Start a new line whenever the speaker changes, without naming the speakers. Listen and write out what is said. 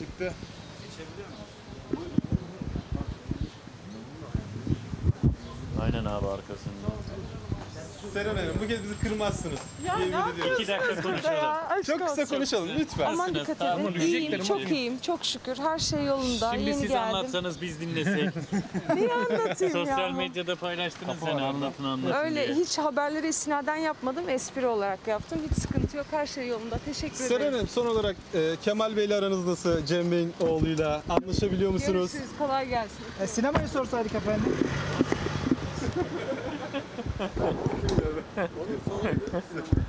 Çıktı.
Aynen abi arkasında.
Seren Hanım bu kez bizi kırmazsınız.
Ya
Yemin
ne yapıyorsunuz
İki dakika
burada
konuşalım.
ya? Aşk
Çok kısa
olsun.
konuşalım lütfen.
Aman dikkat edin. İyiyim, çok iyiyim, çok şükür. Her şey yolunda.
Şimdi
Yeni
siz
geldim.
anlatsanız biz dinlesek.
Neyi anlatayım ya?
Sosyal medyada paylaştınız seni anlatın anlatın
Öyle
diye.
hiç haberleri istinaden yapmadım, espri olarak yaptım. Hiç sıkıntı yok, her şey yolunda. Teşekkür
Seren
ederim.
Hanım son olarak e, Kemal Bey'le aranız nasıl? Cem Bey'in oğluyla anlaşabiliyor musunuz?
Görüşürüz, kolay gelsin.
E, sinemayı sorsaydık efendim. 哼 哼